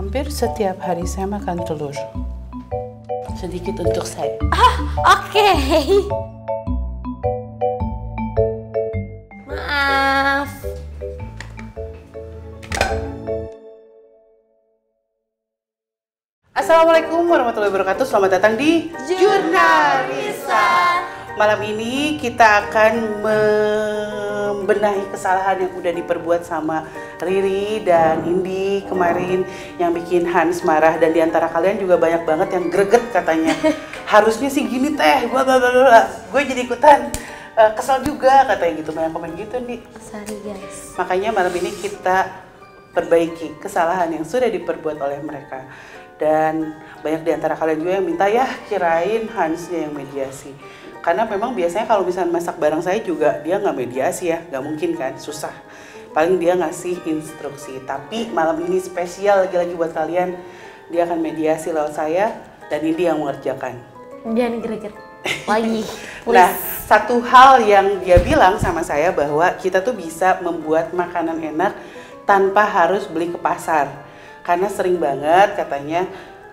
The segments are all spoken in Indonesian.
hampir setiap hari saya makan telur. Sedikit untuk saya. Oke. Maaf. Assalamualaikum warahmatullahi wabarakatuh. Selamat datang di Jurnalisa. Malam ini kita akan membenahi kesalahan yang udah diperbuat sama Riri dan Indi kemarin yang bikin Hans marah dan di antara kalian juga banyak banget yang greget katanya. Harusnya sih gini teh, bla bla bla. Gue jadi ikutan eh, kesel juga katanya gitu banyak komen gitu nih. Sorry guys. Makanya malam ini kita perbaiki kesalahan yang sudah diperbuat oleh mereka. Dan banyak di antara kalian juga yang minta ya kirain Hansnya yang mediasi. Karena memang biasanya kalau misalnya masak bareng saya juga dia nggak mediasi ya, nggak mungkin kan, susah. Paling dia ngasih instruksi. Tapi malam ini spesial lagi-lagi buat kalian, dia akan mediasi lewat saya dan ini yang mengerjakan. Jangan greget. Lagi. Nah, satu hal yang dia bilang sama saya bahwa kita tuh bisa membuat makanan enak tanpa harus beli ke pasar. Karena sering banget katanya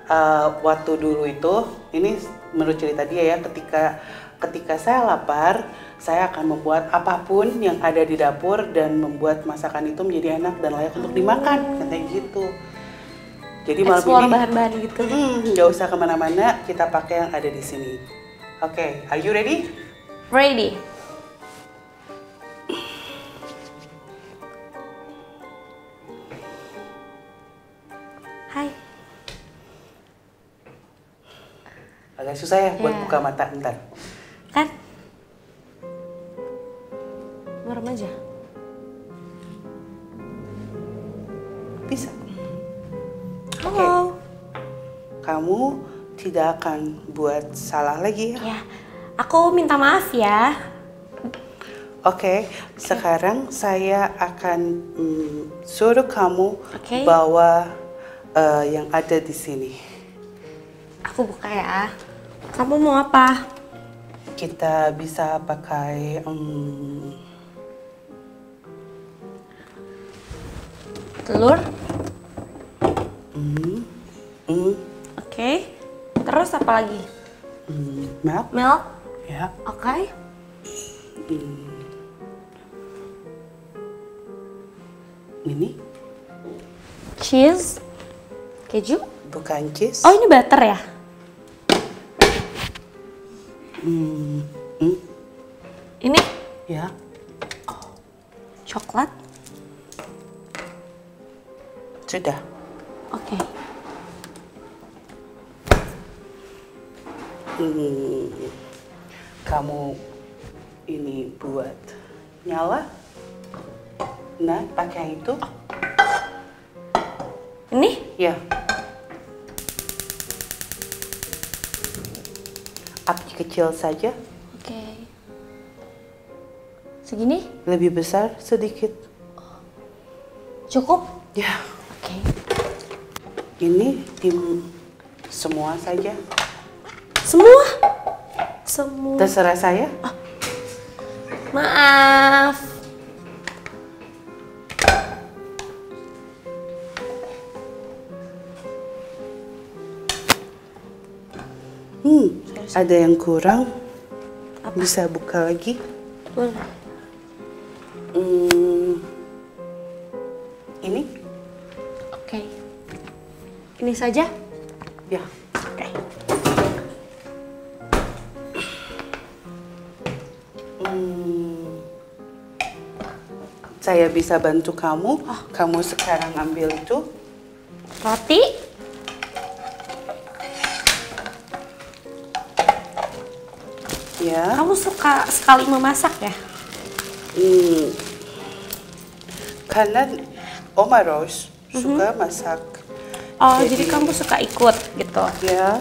eh, waktu dulu itu, ini menurut cerita dia ya, ketika ketika saya lapar, saya akan membuat apa pun yang ada di dapur dan membuat masakan itu menjadi enak dan layak untuk dimakan, katanya gitu. Jadi malam Explore ini bahan-bahan gitu. Hmm, nggak usah ke mana-mana, kita pakai yang ada di sini. Oke, are you ready? Ready. Hai. Agak susah ya buat Ya. buka mata bentar. Kan? Merem aja. Bisa. Halo. Kamu tidak akan buat salah lagi ya? Ya, aku minta maaf ya. Oke, sekarang saya akan mm, suruh kamu Oke. bawa eh, yang ada di sini. Aku buka ya. Kamu mau apa? Kita bisa pakai mm, Telur. mm, Oke. Terus apa lagi? mm, milk, Milk. ya. Oke. Ini Cheese. Keju. bukan cheese. Oh, ini butter ya? Mm, mm, Ini ya. coklat. Sudah. Oke. Hmm, kamu ini buat nyala. Nah, pakai yang itu. Ini? Ya. Api kecil saja, Oke. Segini? lebih besar sedikit. Cukup? Ya, Oke. ini tim semua saja. Semua? Semua. Terserah saya. Maaf. Ada yang kurang. Bisa buka lagi. Boleh. Hmm, ini? Oke. Ini saja? Ya. Oke. Hmm, saya bisa bantu kamu. Kamu sekarang ambil itu. Roti? Ya. Kamu suka sekali memasak ya? Hmm, karena Oma Rose suka masak. Oh, jadi, Jadi- kamu suka ikut gitu. Ya.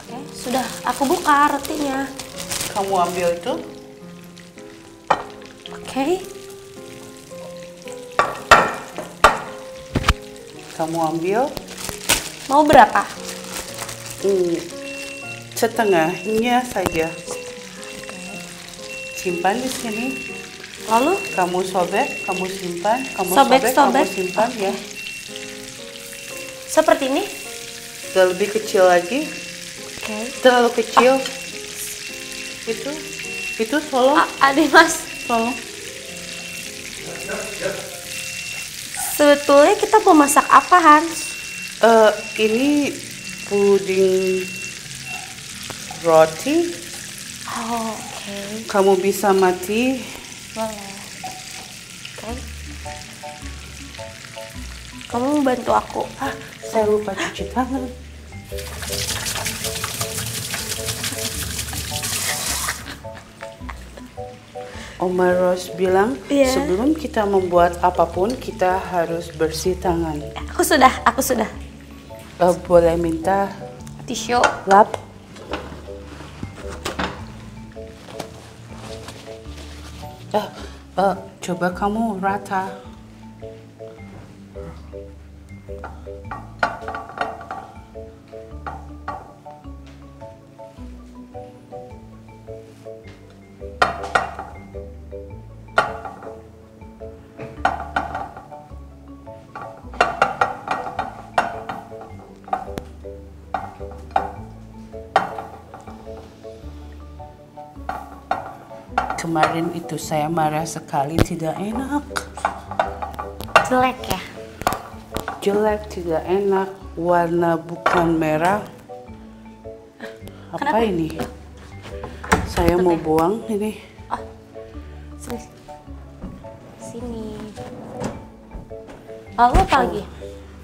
Oke, sudah aku buka rotinya. Kamu ambil itu. Oke. Kamu ambil. Mau berapa? Hmm, setengahnya saja. simpan di sini. Lalu Kamu sobek, kamu simpan, kamu Sobek, sobek, kamu sobek. simpan ya. seperti ini. Udah lebih kecil lagi, Oke. terlalu kecil. Itu, itu tolong, A- Ade mas, tolong. Sebetulnya kita mau masak apa Hans? Eh, ini puding roti. Oh, oke. Kamu bisa mati. Boleh. Kamu bantu aku. Ah, saya lupa cuci tangan. Oma Rose bilang Iya. sebelum kita membuat apa pun kita harus bersih tangan. Aku sudah, aku sudah. Eh, boleh minta Tisu. lap? Eh, eh, coba kamu rata. Kemarin itu saya marah sekali, tidak enak. Jelek ya. Jelek, tidak enak. Warna bukan merah. Apa Kenapa? ini? Saya mau buang ini. Sini. Sini. Lalu apa lagi?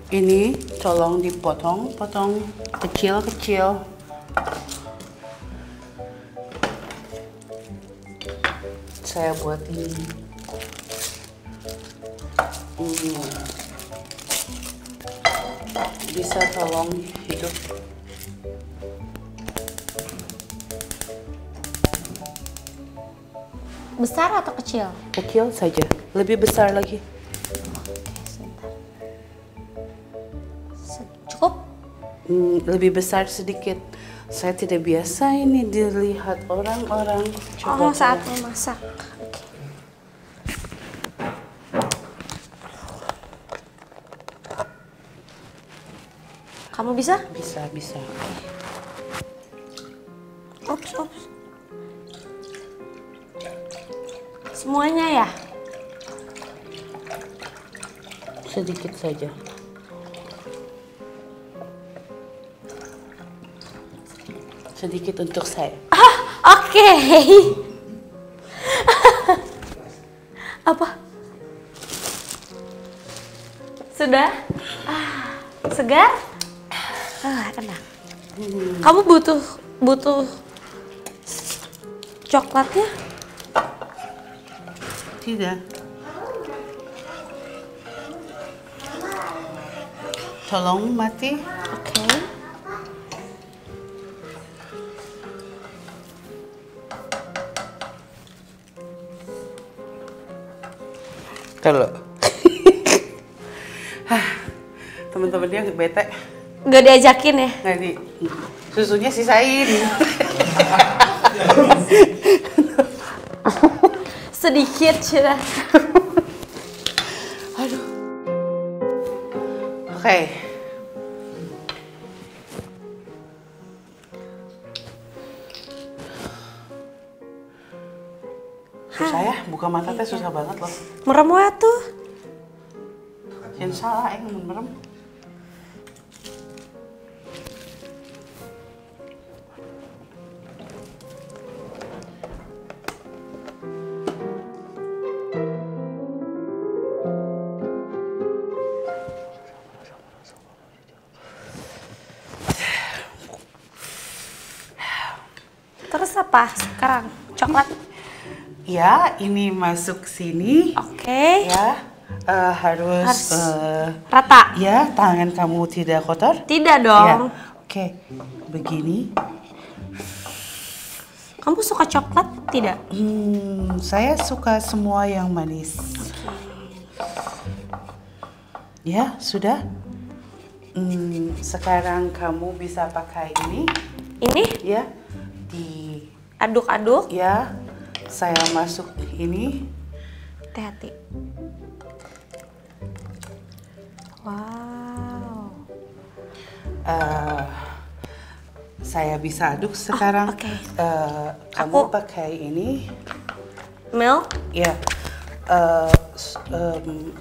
Ini tolong dipotong, potong kecil-kecil. Saya buat ini. Hmm. Bisa tolong hidup. Besar atau kecil? Kecil saja, lebih besar lagi. Oke, Cukup? Hmm, lebih besar sedikit. Saya tidak biasa ini dilihat orang-orang. Oh, saat memasak. Kamu bisa? Bisa, bisa. Ups, ups. Semuanya ya? Sedikit saja. Sedikit untuk saya. Oke. Apa? Sudah? Ah, segar? Ah, enak. Kamu butuh butuh coklatnya? Tidak. Tolong mati. Oke. Kalau teman-teman dia bete Nggak diajakin ya? nggak di susunya sisain. Sedikit sudah. Aduh. Oke. Susah ya, buka mata teh susah banget loh. Merem wae tuh. Yang salah yang merem. Terus apa sekarang? Coklat. Ya, ini masuk sini. Oke. Ya, eh, harus, Harus. eh, Rata. ya tangan kamu tidak kotor. Tidak Ya, dong. oke. Begini. Kamu suka coklat? Tidak. Hmm, saya suka semua yang manis. Ya, sudah. Hmm, sekarang kamu bisa pakai ini, Ini ya, di aduk-aduk. ya saya masuk ini, Hati-hati. Wow. eh, saya bisa aduk sekarang. oke. Eh, kamu Aku- pakai ini, Milk? ya, eh, s- em,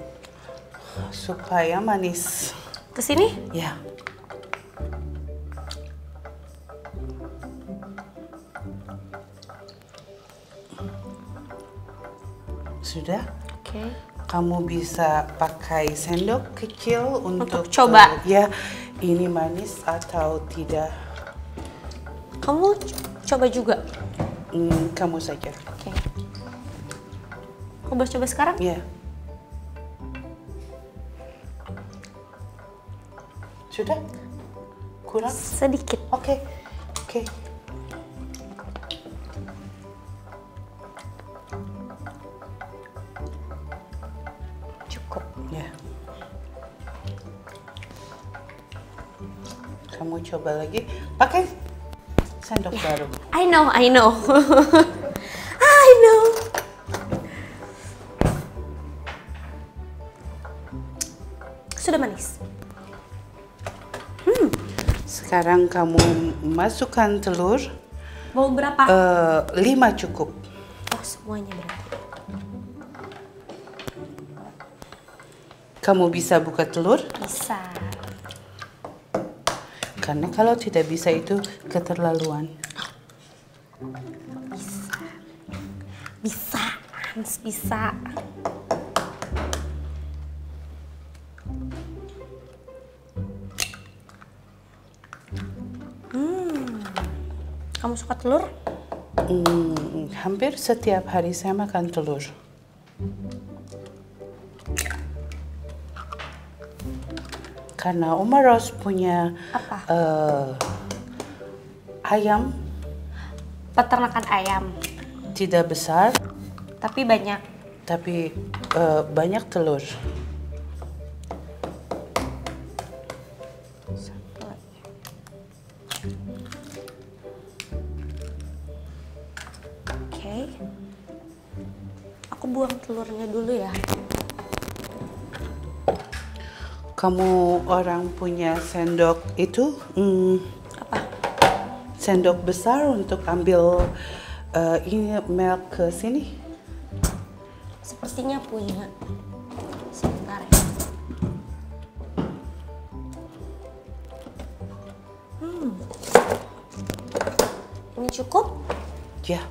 supaya manis. Ke sini? Ya. Sudah? Oke. Kamu bisa pakai sendok kecil untuk, Untuk coba. eh, ya, ini manis atau tidak? Kamu coba juga. Hmm, kamu saja. Oke. Aku boleh coba sekarang? Ya. Sudah? Kurang? Sedikit. Oke. Oke. Cukup. Ya. Kamu coba lagi. Pakai sendok baru. I know, I know. I know. Sudah manis. Sekarang kamu masukkan telur. Mau berapa? eh, lima cukup. oh, semuanya. Kamu bisa buka telur. Bisa. Karena kalau tidak bisa itu keterlaluan. Bisa. Hans bisa. Hmm. Kamu suka telur? Hmm, hampir setiap hari saya makan telur. Karena Oma Ros punya Apa? eh, ayam Peternakan ayam. tidak besar, Tapi banyak. tapi eh, banyak telur. Oke. Aku buang telurnya dulu ya. Kamu orang punya sendok itu, hmm, Apa? sendok besar untuk ambil eh, ini milk ke sini? Sepertinya punya. Sebentar ya. Hmm. Ini cukup? Ya,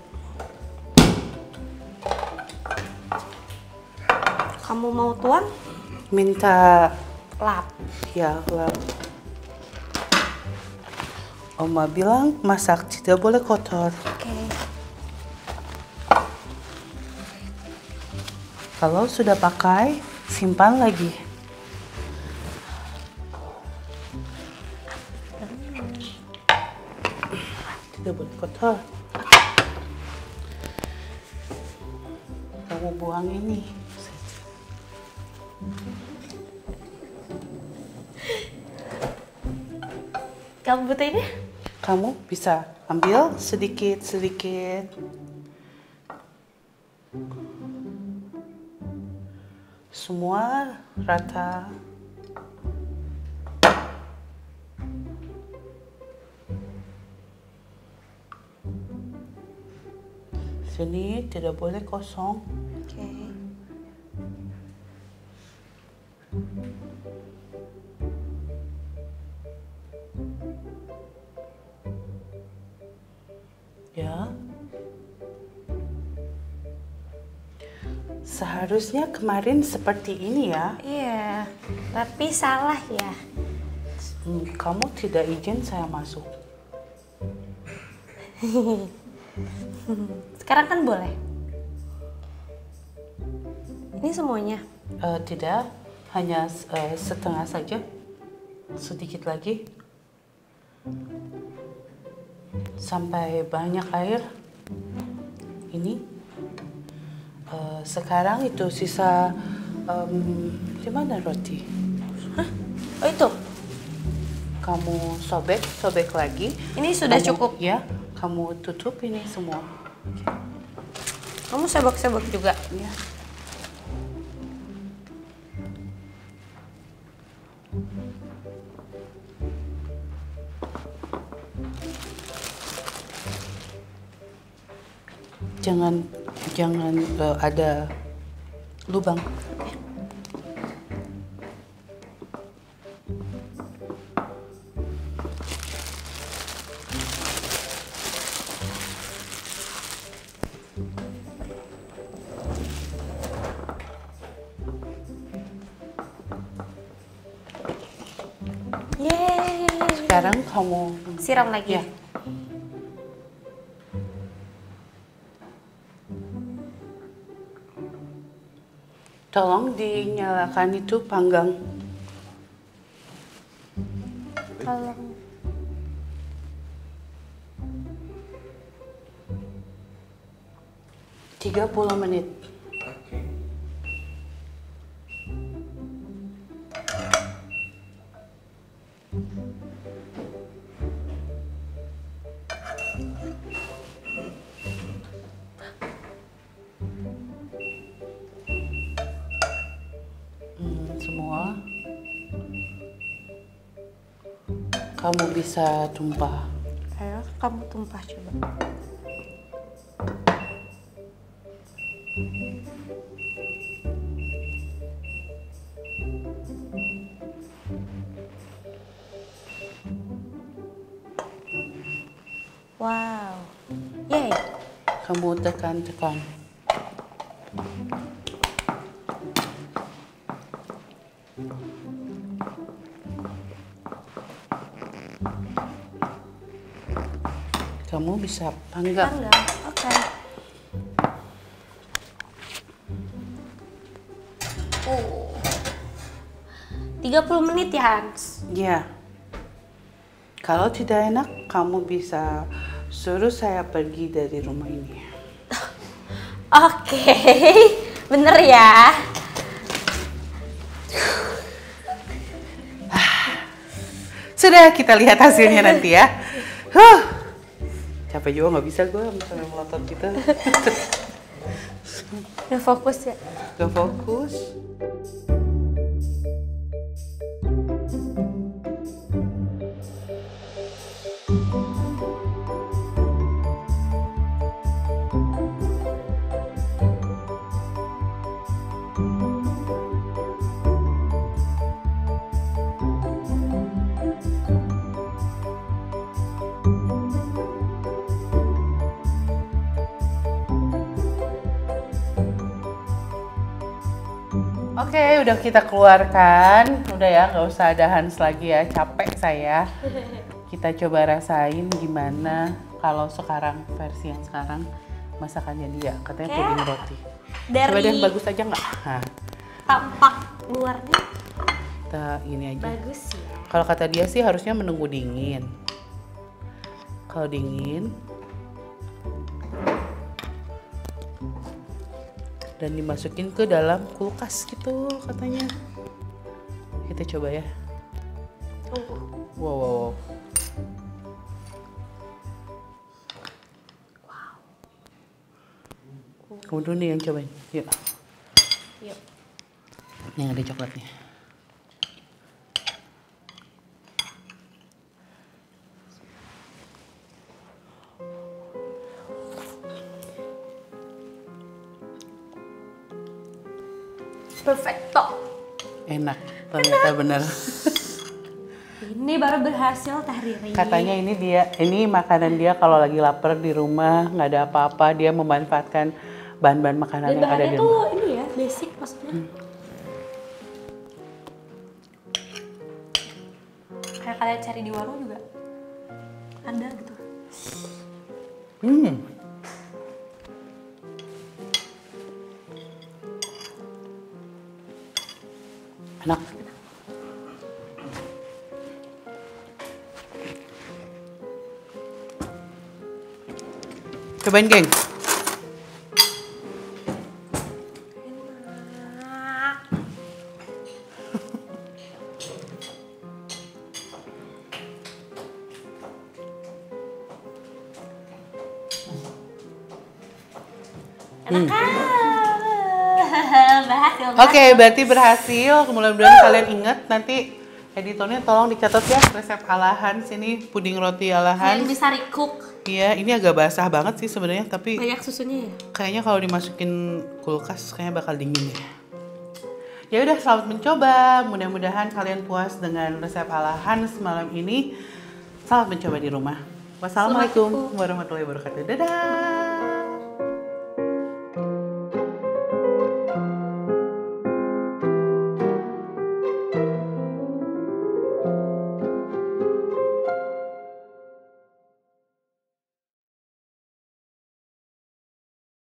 Kamu mau tuang? minta Lap. ya lah. Oma bilang masak tidak boleh kotor. Oke. Kalau sudah pakai, simpan lagi. Kamu butuh ini? Kamu bisa ambil sedikit-sedikit. Semua rata. Sini tidak boleh kosong. Seharusnya kemarin seperti ini ya. Iya, tapi salah ya. Hmm, kamu tidak izin saya masuk. Sekarang kan boleh. Ini semuanya. Eh, tidak, hanya eh, setengah saja. Sedikit lagi. Sampai banyak air. Ini. Eh, sekarang itu sisa em, di mana roti? Oh itu, Kamu sobek, sobek lagi. ini sudah Kamu- cukup. Ya, kamu tutup ini semua. Kamu sebak-sebak juga. Iya. Jangan jangan eh, ada lubang. Yeay. Sekarang kamu Siram lagi. ya. Tolong dinyalakan itu panggang. Tolong. Tiga puluh menit. Kamu bisa tumpah. Ayo, kamu tumpah coba. Wow. Yeay. Kamu tekan-tekan. Kamu bisa panggang. Panggang. Oke. Oh. 30 menit ya, Hans? Ya. Kalau tidak enak, kamu bisa suruh saya pergi dari rumah ini. Oke. Bener ya? Sudah, kita lihat hasilnya nanti ya. Huh. Capek juga nggak bisa gue misalnya melotot gitu. Udah fokus ya? Gak fokus. Udah kita keluarkan. Udah ya, nggak usah ada Hans lagi ya. Capek saya. Kita coba rasain gimana kalau sekarang versi yang sekarang masakannya dia. Katanya Oke. puding roti. Dari Coba deh bagus aja nggak? Tampak luarnya kita ini aja. bagus ya. Kalau kata dia sih harusnya menunggu dingin. Kalau dingin dan dimasukin ke dalam kulkas gitu katanya. Kita coba ya. Wow, wow, wow. Kamu dulu nih yang cobain. Yuk. Yuk. Yang ada coklatnya. Perfecto. Enak. Ternyata bener. Ini baru berhasil Teh Riri. Katanya ini dia, ini makanan dia kalau lagi lapar di rumah nggak ada apa-apa dia memanfaatkan bahan-bahan makanan Dan yang ada di tuh rumah. ini ya, basic maksudnya. Kayak kalian cari di warung juga ada gitu. Hmm. Cobain, geng. Enak kan? Oke, berarti berhasil. Mudah-mudahan kalian ingat nanti editornya tolong dicatat ya resep alahan sini puding roti Yang alahan. bisa recook. Iya, ini agak basah banget sih sebenarnya, tapi Banyak susunya ya? kayaknya kalau dimasukin kulkas kayaknya bakal dingin ya. Ya udah, selamat mencoba. Mudah-mudahan kalian puas dengan resep alahan semalam ini. Selamat mencoba di rumah. Wassalamualaikum warahmatullahi wabarakatuh. Dadah.